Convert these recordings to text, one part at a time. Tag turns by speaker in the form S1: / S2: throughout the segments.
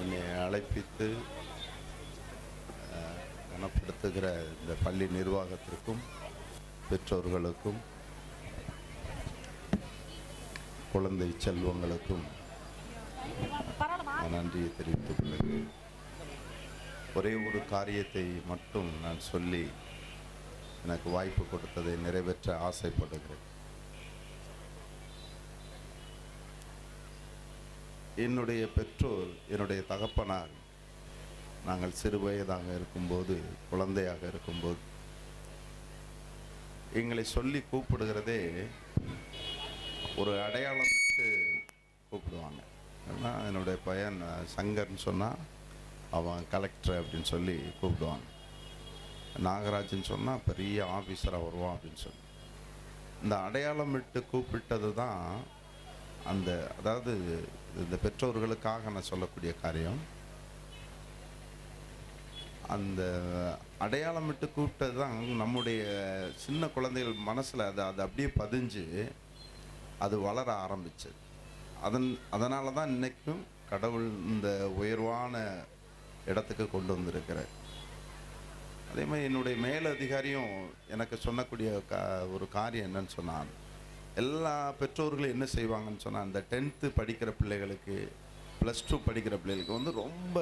S1: என்னை அழைப்பித்து கனப்படுத்துகிற இந்த பள்ளி நிர்வாகத்திற்கும் பெற்றோர்களுக்கும் குழந்தை செல்வங்களுக்கும் நன்றியை தெரிவித்துக் கொள்கிறேன். ஒரே ஒரு காரியத்தை மட்டும் நான் சொல்லி எனக்கு வாய்ப்பு கொடுத்ததை நிறைவேற்ற ஆசைப்படுகிறேன். என்னுடைய பெற்றோர் என்னுடைய தகப்பனார் நாங்கள் சிறு வயதாக இருக்கும்போது குழந்தையாக இருக்கும்போது எங்களை சொல்லி கூப்பிடுகிறதே ஒரு அடையாளம் விட்டு கூப்பிடுவாங்க. ஏன்னா என்னுடைய பையன் சங்கர்னு சொன்னால் அவன் கலெக்டர் அப்படின்னு சொல்லி கூப்பிடுவாங்க. நாகராஜன் சொன்னால் பெரிய ஆஃபீஸராக வருவான் அப்படின்னு சொல்லி. இந்த அடையாளம் விட்டு கூப்பிட்டது தான் அந்த அதாவது இந்த பெற்றோர்களுக்காக நான் சொல்லக்கூடிய காரியம் அந்த அடையாளம் விட்டு கூப்பிட்டது தான் நம்முடைய சின்ன குழந்தைகள் மனசில் அது அது அப்படியே பதிஞ்சு அது வளர ஆரம்பிச்சது. அதன் அதனால தான் இன்னைக்கும் கடவுள் இந்த உயர்வான இடத்துக்கு கொண்டு வந்திருக்கிறார். அதே மாதிரி என்னுடைய மேலதிகாரியும் எனக்கு சொன்னக்கூடிய கா ஒரு காரியம் என்னன்னு சொன்னான் எல்லா பெற்றோர்களும் என்ன செய்வாங்கன்னு சொன்னால் அந்த டென்த்து படிக்கிற பிள்ளைகளுக்கு ப்ளஸ் டூ படிக்கிற பிள்ளைகளுக்கு வந்து ரொம்ப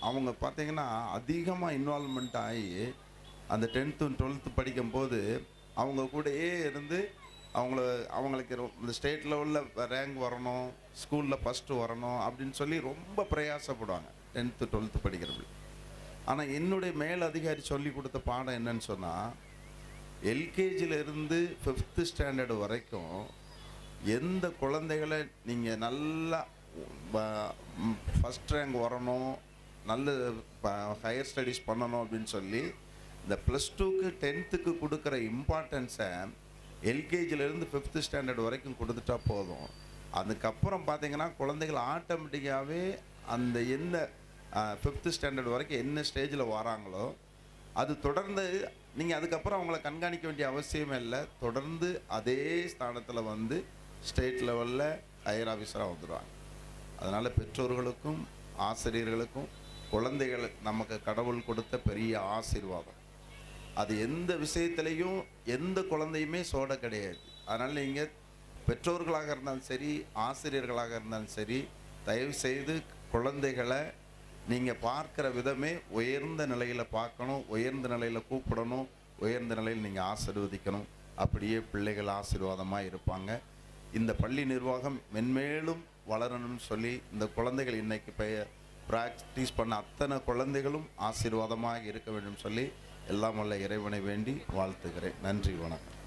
S1: அவங்க பார்த்தீங்கன்னா அதிகமாக இன்வால்மெண்ட் ஆகி அந்த டென்த்து டுவெல்த்து படிக்கும்போது அவங்க கூடயே இருந்து அவங்கள அவங்களுக்கு ரொ- இந்த ஸ்டேட் லெவலில் ரேங்க் வரணும் ஸ்கூலில் ஃபஸ்ட்டு வரணும் அப்படின்னு சொல்லி ரொம்ப பிரயாசப்படுவாங்க டென்த்து டுவெல்த்து படிக்கிற பிள்ளை. ஆனால் என்னுடைய மேல் அதிகாரி சொல்லி கொடுத்த பாடம் என்னன்னு சொன்னால் எல்கேஜியிலிருந்து ஃபிஃப்த்து ஸ்டாண்டர்டு வரைக்கும் எந்த குழந்தைகளை நீங்கள் நல்லா ஃபஸ்ட் ரேங்க் வரணும் நல்ல ஹையர் ஸ்டடீஸ் பண்ணணும் அப்படின்னு சொல்லி இந்த ப்ளஸ் டூக்கு டென்த்துக்கு கொடுக்குற இம்பார்ட்டன்ஸை எல்கேஜிலேருந்து ஃபிஃப்த்து ஸ்டாண்டர்ட் வரைக்கும் கொடுத்துட்டா போதும். அதுக்கப்புறம் பார்த்தீங்கன்னா குழந்தைகள் ஆட்டோமேட்டிக்காகவே அந்த என்ன ஃபிஃப்த்து ஸ்டாண்டர்ட் வரைக்கும் என்ன ஸ்டேஜில் வராங்களோ அது தொடர்ந்து நீங்கள் அதுக்கப்புறம் அவங்கள கண்காணிக்க வேண்டிய அவசியமே இல்லை. தொடர்ந்து அதே ஸ்தானத்தில் வந்து ஸ்டேட் லெவலில் ஹையர் ஆஃபீஸராக வந்துடுவாங்க அதனால் பெற்றோர்களுக்கும் ஆசிரியர்களுக்கும் குழந்தைகள் நமக்கு கடவுள் கொடுத்த பெரிய ஆசீர்வாதம். அது எந்த விஷயத்துலேயும் எந்த குழந்தையுமே சோட கிடையாது. அதனால் நீங்கள் பெற்றோர்களாக இருந்தாலும் சரி ஆசிரியர்களாக இருந்தாலும் சரி தயவு செய்து குழந்தைகளை நீங்கள் பார்க்குற விதமே உயர்ந்த நிலையில் பார்க்கணும் உயர்ந்த நிலையில் கூப்பிடணும் உயர்ந்த நிலையில் நீங்கள் ஆசீர்வதிக்கணும். அப்படியே பிள்ளைகள் ஆசீர்வாதமாக இருப்பாங்க. இந்த பள்ளி நிர்வாகம் மென்மேலும் வளரணும்னு சொல்லி இந்த குழந்தைகள் இன்றைக்கி பெயர் ப்ராக்டிஸ் பண்ண அத்தனை குழந்தைகளும் ஆசீர்வாதமாக இருக்க வேண்டும் சொல்லி எல்லாம் வல்ல இறைவனை வேண்டி வாழ்த்துகிறேன். நன்றி வணக்கம்.